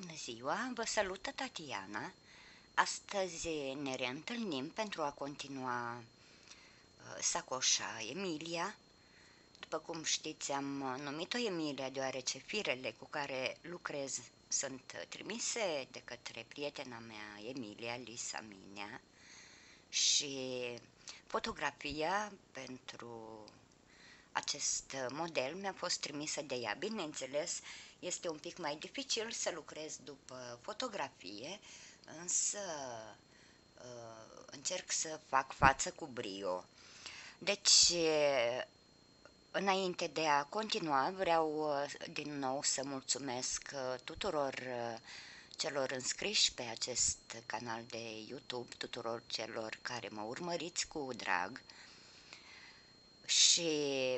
Bună ziua, vă salută Tatiana. Astăzi ne reîntâlnim pentru a continua uh, sacoșa Emilia. După cum știți, am numit-o Emilia deoarece firele cu care lucrez sunt trimise de către prietena mea Emilia Lisa Minea și fotografia pentru acest model mi-a fost trimisă de ea. Bineînțeles, este un pic mai dificil să lucrez după fotografie, însă uh, încerc să fac față cu brio. Deci, înainte de a continua, vreau uh, din nou să mulțumesc uh, tuturor celor înscriși pe acest canal de YouTube, tuturor celor care mă urmăriți cu drag și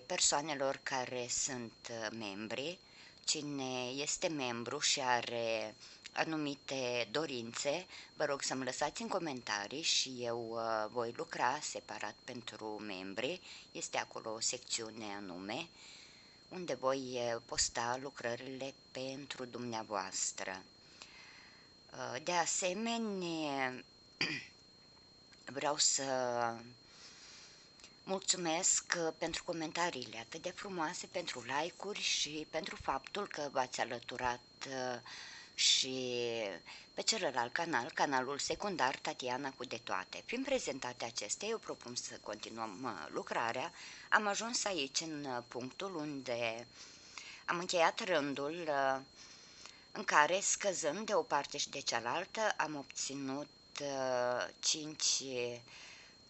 persoanelor care sunt membri Cine este membru și are anumite dorințe, vă rog să-mi lăsați în comentarii și eu uh, voi lucra separat pentru membri. Este acolo o secțiune anume unde voi uh, posta lucrările pentru dumneavoastră. Uh, de asemenea, vreau să Mulțumesc uh, pentru comentariile atât de frumoase, pentru like-uri și pentru faptul că v-ați alăturat uh, și pe celălalt canal, canalul secundar Tatiana cu de toate. Fiind prezentate acestea, eu propun să continuăm uh, lucrarea. Am ajuns aici în punctul unde am încheiat rândul în care, scăzând de o parte și de cealaltă, am obținut 5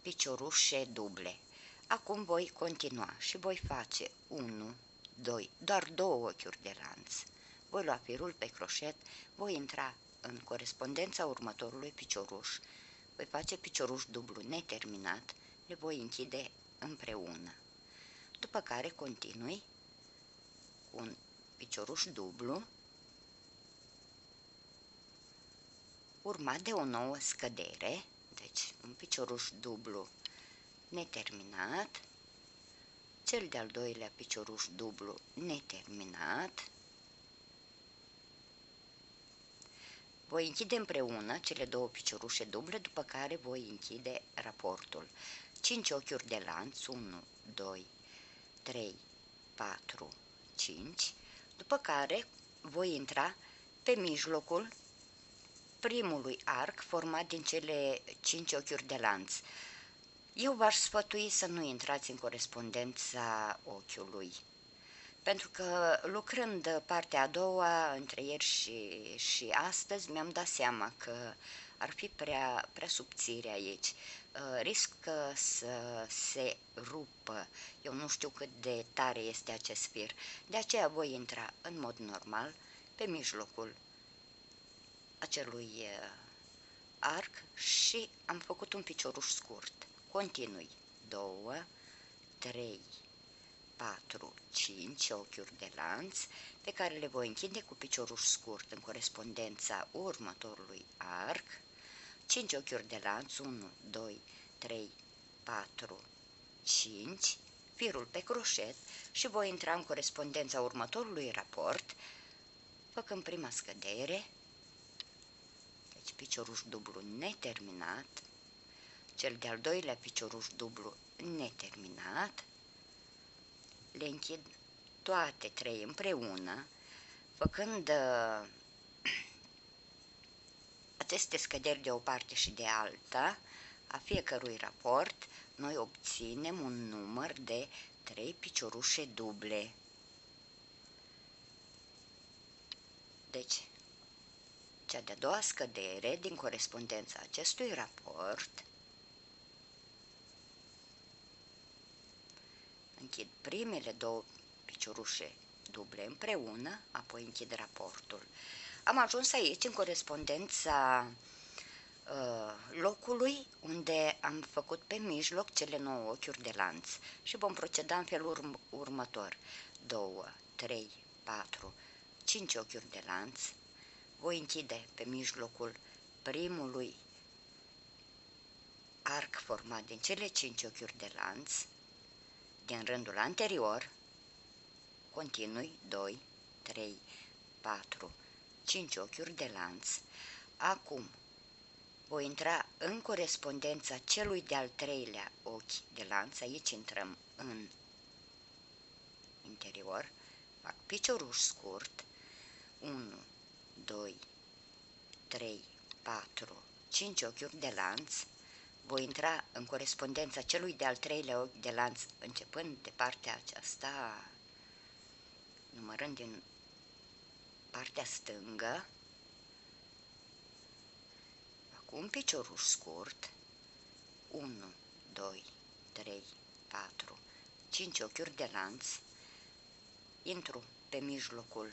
piciorușe duble. Acum voi continua și voi face 1, 2, doar două ochiuri de lanț. Voi lua firul pe croșet, voi intra în corespondența următorului picioruș. Voi face picioruș dublu neterminat, le voi închide împreună. După care continui cu un picioruș dublu, urmat de o nouă scădere, deci un picioruș dublu neterminat, cel de-al doilea picioruș dublu neterminat, Voi închide împreună cele două piciorușe duble, după care voi închide raportul. 5 ochiuri de lanț, 1, 2, 3, 4, 5, după care voi intra pe mijlocul primului arc format din cele 5 ochiuri de lanț. Eu v-aș sfătui să nu intrați în corespondența ochiului, pentru că lucrând partea a doua, între ieri și, și astăzi, mi-am dat seama că ar fi prea, prea subțire aici. Uh, riscă să se rupă. Eu nu știu cât de tare este acest fir. De aceea voi intra în mod normal pe mijlocul acelui uh, arc și am făcut un picioruș scurt. Continui. 2, 3, 4, 5 ochiuri de lanț pe care le voi închide cu piciorul scurt în corespondența următorului arc, 5 ochiuri de lanț, 1, 2, 3, 4, 5, firul pe croșet și voi intra în corespondența următorului raport, făcând prima scădere, deci picioruș dublu neterminat, cel de-al doilea picioruș dublu neterminat, le închid toate trei împreună, făcând uh, aceste scăderi de o parte și de alta, a fiecărui raport, noi obținem un număr de trei piciorușe duble. Deci, cea de-a doua scădere din corespondența acestui raport închid primele două piciorușe duble împreună, apoi închid raportul. Am ajuns aici în corespondența uh, locului unde am făcut pe mijloc cele nouă ochiuri de lanț și vom proceda în felul urm următor. 2, 3, 4, 5 ochiuri de lanț. Voi închide pe mijlocul primului arc format din cele 5 ochiuri de lanț din rândul anterior, continui 2, 3, 4, 5 ochiuri de lanț. Acum voi intra în corespondența celui de-al treilea ochi de lanț, aici intrăm în interior, fac picioruș scurt, 1, 2, 3, 4, 5 ochiuri de lanț, voi intra în corespondența celui de-al treilea ochi de lanț, începând de partea aceasta, numărând din partea stângă, acum picioruș scurt, 1, 2, 3, 4, 5 ochiuri de lanț, intru pe mijlocul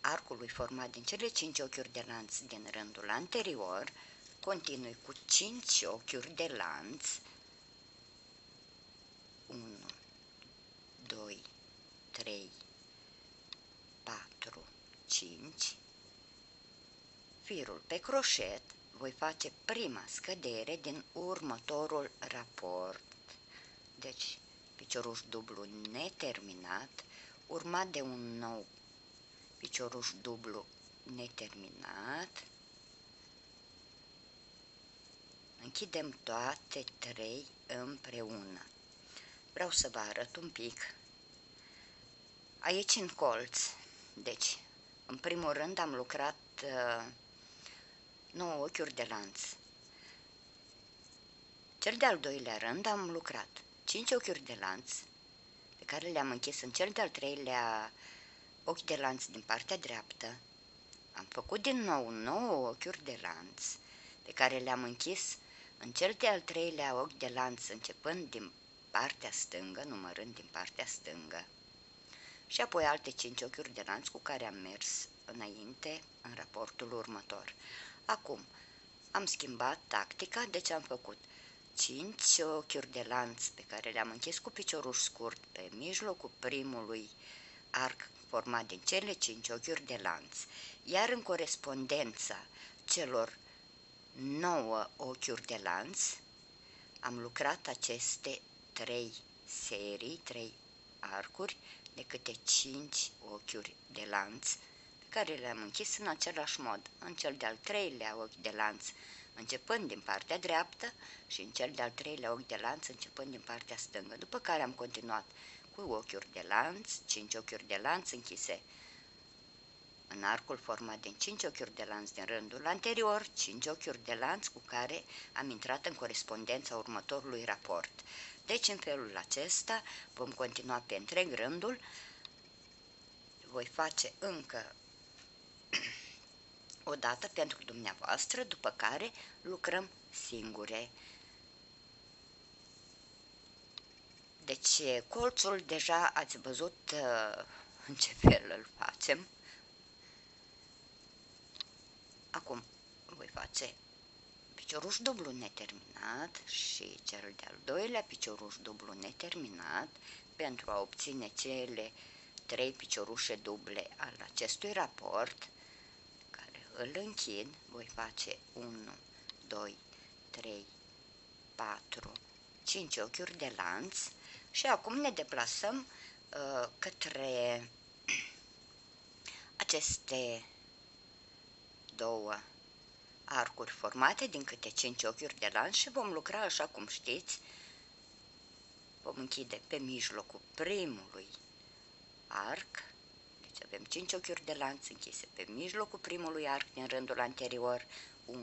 arcului format din cele 5 ochiuri de lanț din rândul anterior, continui cu 5 ochiuri de lanț, 1, 2, 3, 4, 5, firul pe croșet, voi face prima scădere din următorul raport. Deci, picioruș dublu neterminat, urmat de un nou picioruș dublu neterminat. Închidem toate trei împreună. Vreau să vă arăt un pic. Aici în colț, deci, în primul rând am lucrat uh, 9 ochiuri de lanț. Cel de-al doilea rând am lucrat 5 ochiuri de lanț, pe care le-am închis în cel de-al treilea ochi de lanț din partea dreaptă. Am făcut din nou 9 ochiuri de lanț, pe care le-am închis în cel de-al treilea ochi de lanț, începând din partea stângă, numărând din partea stângă, și apoi alte 5 ochiuri de lanț cu care am mers înainte în raportul următor. Acum, am schimbat tactica, deci am făcut 5 ochiuri de lanț pe care le-am închis cu piciorul scurt pe mijlocul primului arc format din cele 5 ochiuri de lanț, iar în corespondența celor 9 ochiuri de lanț. Am lucrat aceste 3 serii, 3 arcuri de câte 5 ochiuri de lanț care le-am închis în același mod, în cel de-al treilea ochi de lanț, începând din partea dreaptă și în cel de-al treilea ochi de lanț, începând din partea stângă, după care am continuat cu ochiuri de lanț, 5 ochiuri de lanț închise în arcul format din 5 ochiuri de lanț din rândul anterior, 5 ochiuri de lanț cu care am intrat în corespondența următorului raport. Deci, în felul acesta, vom continua pe întreg rândul, voi face încă o dată pentru dumneavoastră, după care lucrăm singure. Deci, colțul deja ați văzut uh, în ce fel îl facem. Acum voi face. Picioruș șdublu neterminat și cel de-al doilea picioruș șdublu neterminat pentru a obține cele trei piciorușe duble al acestui raport îl închid, voi face 1, 2, 3, 4, 5 ochiuri de lanț. Și acum ne deplasăm uh, către aceste două arcuri formate din câte 5 ochiuri de lanț și vom lucra așa cum știți. Vom închide pe mijlocul primului arc avem 5 ochiuri de lanț închise pe mijlocul primului arc din rândul anterior. 1,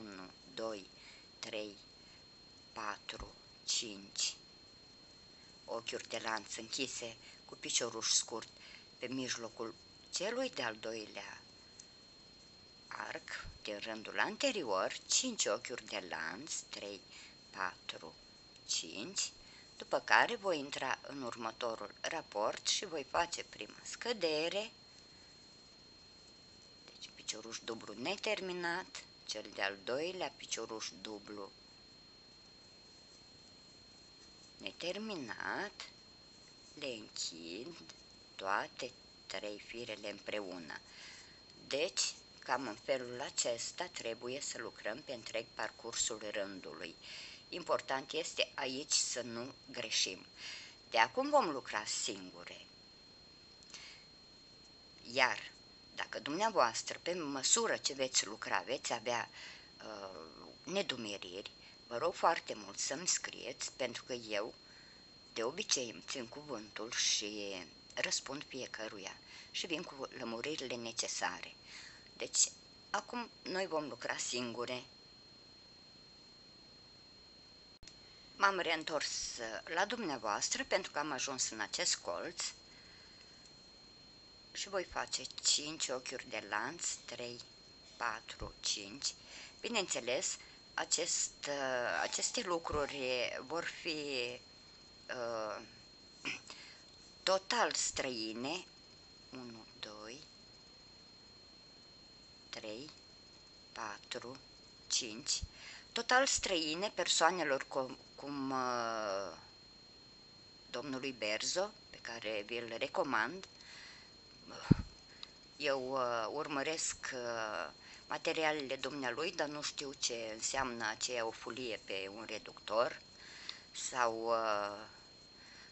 2, 3, 4, 5 ochiuri de lanț închise cu picioruș scurt pe mijlocul celui de-al doilea arc din rândul anterior, 5 ochiuri de lanț, 3, 4, 5, după care voi intra în următorul raport și voi face prima scădere, picioruș dublu neterminat, cel de-al doilea picioruș dublu neterminat, le închid toate trei firele împreună. Deci, cam în felul acesta trebuie să lucrăm pe întreg parcursul rândului. Important este aici să nu greșim. De acum vom lucra singure. Iar Dacă dumneavoastră, pe măsură ce veți lucra, veți avea uh, nedumeriri, vă rog foarte mult să-mi scrieți, pentru că eu de obicei îmi țin cuvântul și răspund fiecăruia și vin cu lămuririle necesare. Deci, acum noi vom lucra singure. M-am reîntors la dumneavoastră pentru că am ajuns în acest colț și voi face 5 ochiuri de lanț, 3, 4, 5. Bineînțeles, acest, aceste lucruri vor fi uh, total străine 1, 2, 3, 4, 5 total străine persoanelor cum, cum uh, domnului Berzo, pe care vi-l recomand. Eu uh, urmăresc uh, materialele dumnealui, dar nu știu ce înseamnă aceea o fulie pe un reductor, sau uh,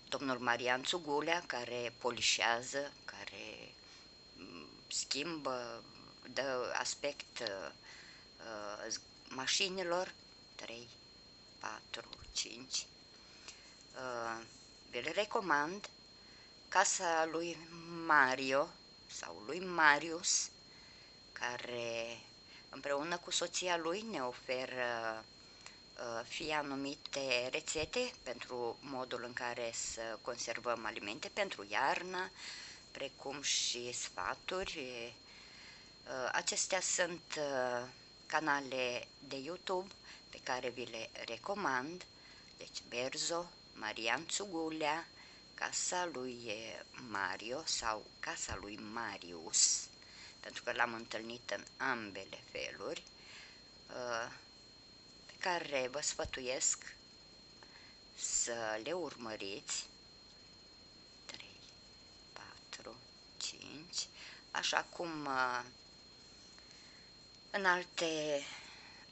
domnul Marian Țugulea, care polișează, care mm, schimbă, dă aspect uh, uh mașinilor, 3, 4, 5. Uh, vi recomand casa lui Mario sau lui Marius, care împreună cu soția lui ne oferă uh, fie anumite rețete pentru modul în care să conservăm alimente pentru iarnă, precum și sfaturi. Uh, acestea sunt uh, canale de YouTube pe care vi le recomand, deci Berzo, Marian Țugulea, Casa lui Mario sau Casa lui Marius, pentru că l-am întâlnit în ambele feluri, uh, pe care vă sfătuiesc să le urmăriți. 3, 4, 5, așa cum uh, în alte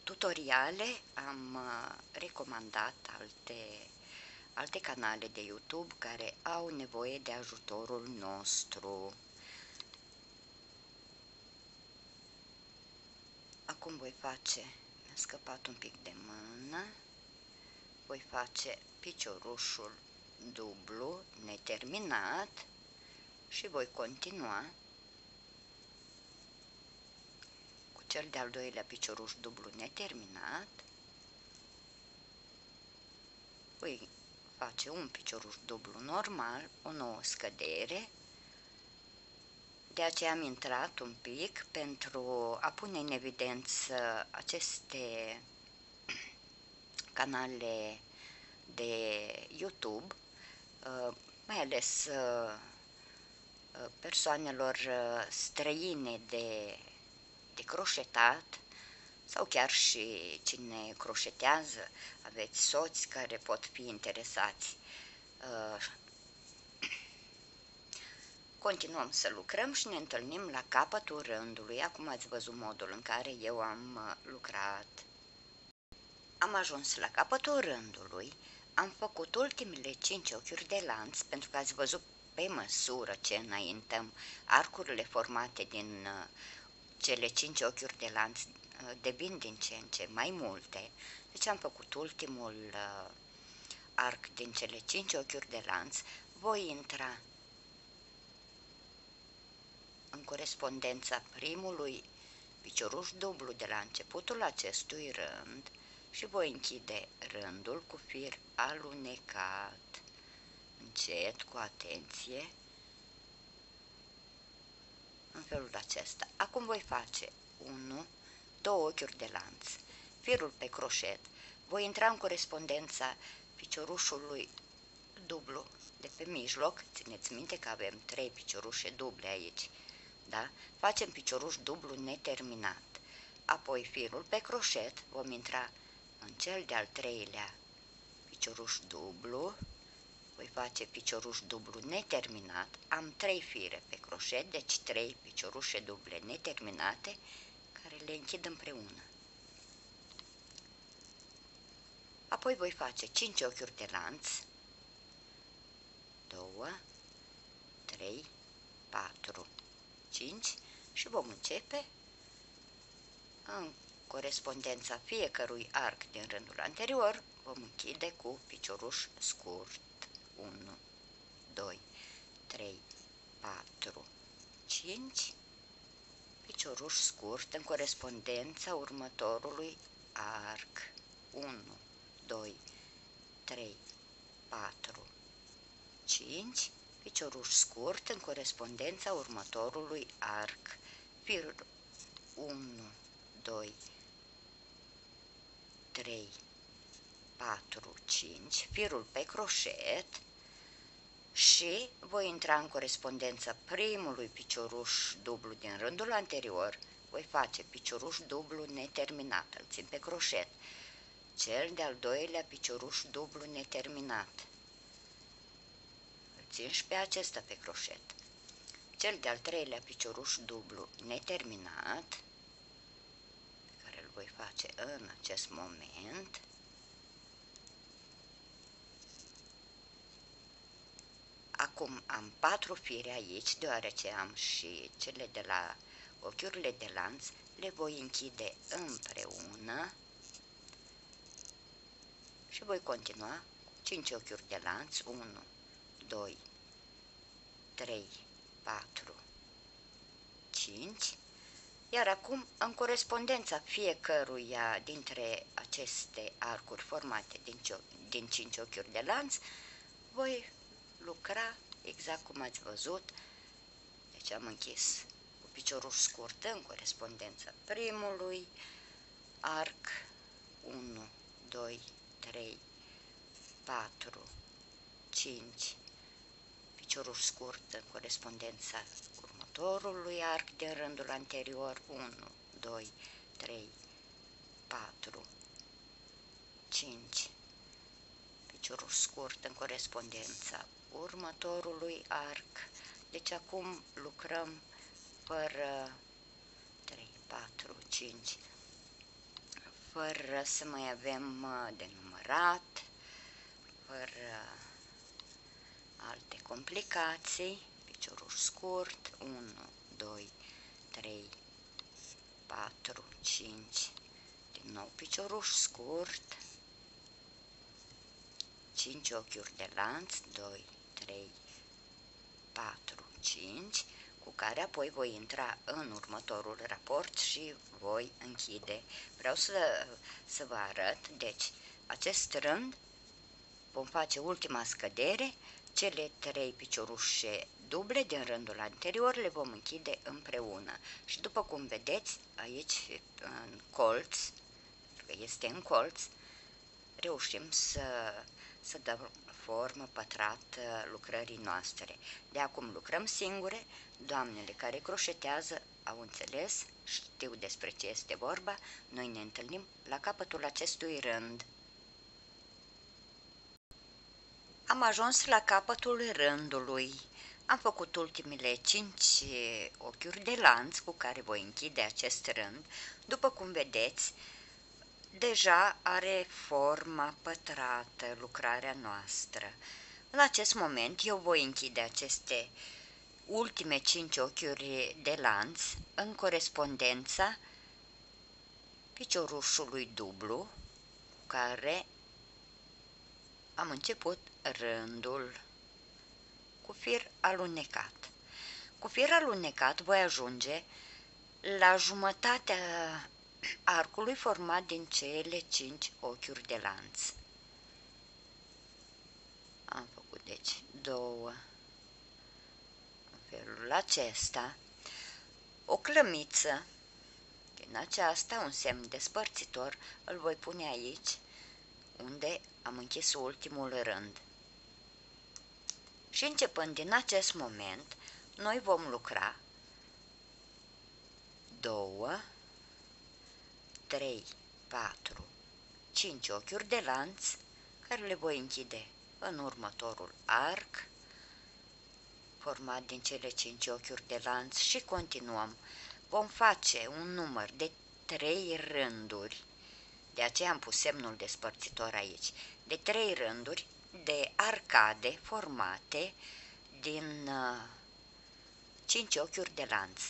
tutoriale am uh, recomandat alte, alte canale de YouTube care au nevoie de ajutorul nostru. Acum voi face, mi-a scăpat un pic de mână, voi face piciorușul dublu, neterminat și voi continua cel de-al doilea picioruș dublu neterminat, voi face un picioruș dublu normal, o nouă scădere, de aceea am intrat un pic pentru a pune în evidență aceste canale de YouTube, uh, mai ales uh, uh, persoanelor străine de de croșetat sau chiar și cine croșetează, aveți soți care pot fi interesați. Uh, continuăm să lucrăm și ne întâlnim la capătul rândului. Acum ați văzut modul în care eu am uh, lucrat. Am ajuns la capătul rândului, am făcut ultimele 5 ochiuri de lanț, pentru că ați văzut pe măsură ce înaintăm arcurile formate din uh, cele cinci ochiuri de lanț uh, devin din ce în ce mai multe, deci am făcut ultimul uh, arc din cele cinci ochiuri de lanț, voi intra în corespondența primului picioruș dublu de la începutul acestui rând și voi închide rândul cu fir alunecat, încet, cu atenție, în felul acesta. Acum voi face 1, două ochiuri de lanț, firul pe croșet, voi intra în corespondența piciorușului dublu de pe mijloc, țineți minte că avem trei piciorușe duble aici, da? Facem picioruș dublu neterminat, apoi firul pe croșet, vom intra în cel de-al treilea picioruș dublu, voi face picioruș dublu neterminat, am trei fire pe croșet, deci trei piciorușe duble neterminate, care le închid împreună. Apoi voi face 5 ochiuri de lanț, 2, 3, 4, 5, și vom începe în corespondența fiecărui arc din rândul anterior, vom închide cu picioruș scurt. 1, 2, 3, 4, 5, picioruș scurt în corespondența următorului arc. 1, 2, 3, 4, 5, picioruș scurt în corespondența următorului arc, fir 1, 2, 3, 4, 5, firul pe croșet și voi intra în corespondența primului picioruș dublu din rândul anterior, voi face picioruș dublu neterminat, îl țin pe croșet, cel de-al doilea picioruș dublu neterminat, îl țin și pe acesta pe croșet, cel de-al treilea picioruș dublu neterminat, pe care îl voi face în acest moment, Acum am patru fire aici, deoarece am și cele de la ochiurile de lanț, le voi închide împreună și voi continua 5 ochiuri de lanț, 1, 2, 3, 4, 5, iar acum, în corespondența fiecăruia dintre aceste arcuri formate din, din 5 ochiuri de lanț, voi lucra exact cum ați văzut. Deci am închis cu piciorul scurt în corespondența primului arc 1, 2, 3, 4, 5, piciorul scurt în corespondența următorului arc din rândul anterior 1, 2, 3, 4, 5, piciorul scurt în corespondența următorului arc. Deci acum lucrăm fără 3, 4, 5, fără să mai avem uh, de numărat, fără alte complicații, piciorul scurt, 1, 2, 3, 4, 5, din nou piciorul scurt, 5 ochiuri de lanț, 2, 3, 4, 5, cu care apoi voi intra în următorul raport și voi închide. Vreau să, să vă arăt, deci, acest rând vom face ultima scădere, cele trei piciorușe duble din rândul anterior le vom închide împreună. Și după cum vedeți, aici în colț, că este în colț, reușim să, să dăm formă pătrată lucrării noastre. De acum lucrăm singure, doamnele care croșetează au înțeles, știu despre ce este vorba, noi ne întâlnim la capătul acestui rând. Am ajuns la capătul rândului. Am făcut ultimele cinci ochiuri de lanț cu care voi închide acest rând. După cum vedeți, deja are forma pătrată lucrarea noastră. În acest moment eu voi închide aceste ultime cinci ochiuri de lanț în corespondența piciorușului dublu cu care am început rândul cu fir alunecat. Cu fir alunecat voi ajunge la jumătatea arcului format din cele cinci ochiuri de lanț. Am făcut deci două în felul acesta, o clămiță din aceasta, un semn despărțitor, îl voi pune aici, unde am închis ultimul rând. Și începând din acest moment, noi vom lucra două 3, 4, 5 ochiuri de lanț care le voi închide în următorul arc format din cele 5 ochiuri de lanț și continuăm. Vom face un număr de 3 rânduri, de aceea am pus semnul despărțitor aici, de 3 rânduri de arcade formate din 5 uh, ochiuri de lanț.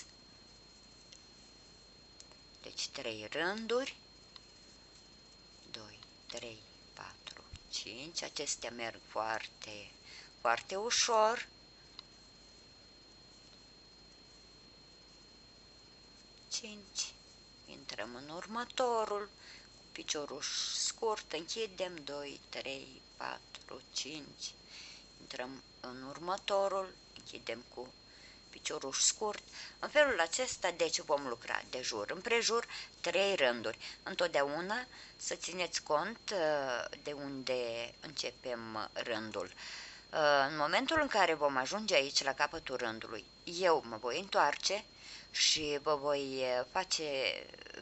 Deci 3 rânduri, 2, 3, 4, 5, acestea merg foarte, foarte ușor. Cinci. Intrăm în următorul, cu piciorul scurt, închidem, 2, 3, 4, 5. Intrăm în următorul, închidem cu piciorul scurt. În felul acesta, deci vom lucra de jur împrejur, trei rânduri. Întotdeauna să țineți cont uh, de unde începem rândul. Uh, în momentul în care vom ajunge aici, la capătul rândului, eu mă voi întoarce și vă voi uh, face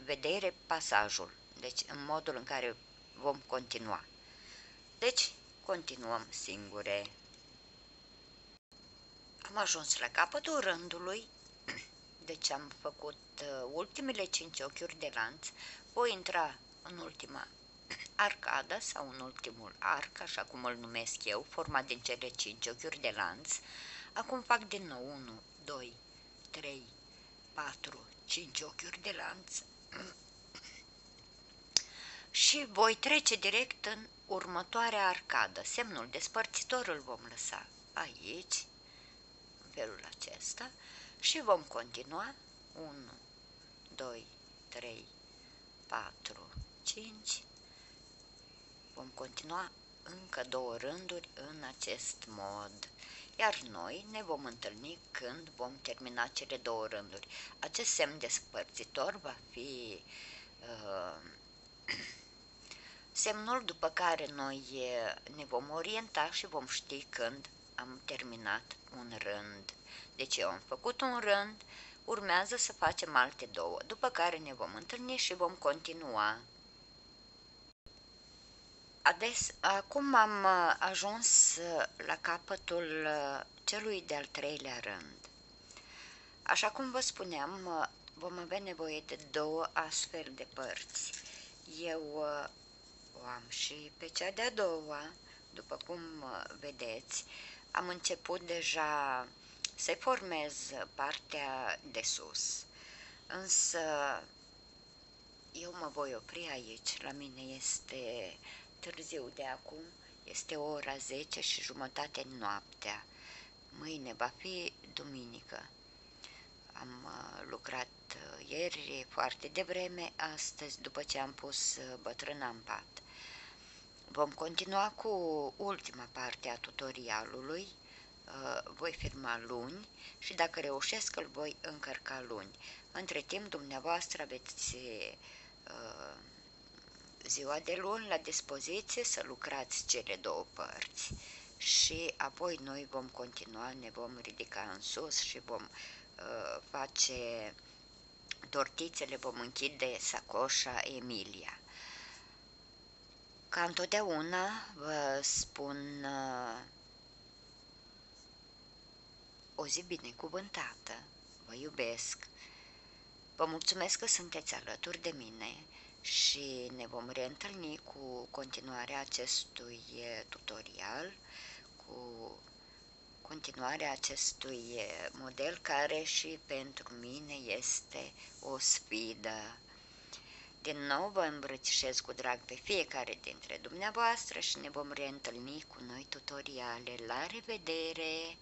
vedere pasajul, deci în modul în care vom continua. Deci, continuăm singure. Am ajuns la capătul rândului, deci am făcut uh, ultimele cinci ochiuri de lanț, voi intra în ultima arcadă sau în ultimul arc, așa cum îl numesc eu, format din cele cinci ochiuri de lanț. Acum fac din nou 1, 2, 3, 4, 5 ochiuri de lanț și voi trece direct în următoarea arcadă. Semnul despărțitor îl vom lăsa aici felul acesta și vom continua 1, 2, 3, 4, 5. Vom continua încă două rânduri în acest mod, iar noi ne vom întâlni când vom termina cele două rânduri. Acest semn despărțitor va fi uh, semnul după care noi uh, ne vom orienta și vom ști când am terminat un rând. Deci eu am făcut un rând, urmează să facem alte două, după care ne vom întâlni și vom continua. Ades, acum am uh, ajuns uh, la capătul uh, celui de-al treilea rând. Așa cum vă spuneam, vom avea nevoie de două astfel de părți. Eu o am și pe cea de-a doua, după cum vedeți, am început deja să formez partea de sus. Însă eu mă voi opri aici, la mine este târziu de acum, este ora 10 și jumătate noaptea. Mâine va fi duminică. Am uh, lucrat uh, ieri foarte devreme, astăzi după ce am pus uh, bătrâna în pat. Vom continua cu ultima parte a tutorialului, uh, voi firma luni și dacă reușesc îl voi încărca luni. Între timp, dumneavoastră aveți uh, ziua de luni la dispoziție să lucrați cele două părți și apoi noi vom continua, ne vom ridica în sus și vom uh, face tortițele, vom închide sacoșa Emilia. Ca întotdeauna vă spun uh, o zi binecuvântată, vă iubesc, vă mulțumesc că sunteți alături de mine și ne vom reîntâlni cu continuarea acestui tutorial, cu continuarea acestui model care și pentru mine este o sfidă din nou vă îmbrățișez cu drag pe fiecare dintre dumneavoastră și ne vom reîntâlni cu noi tutoriale. La revedere!